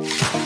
Bye.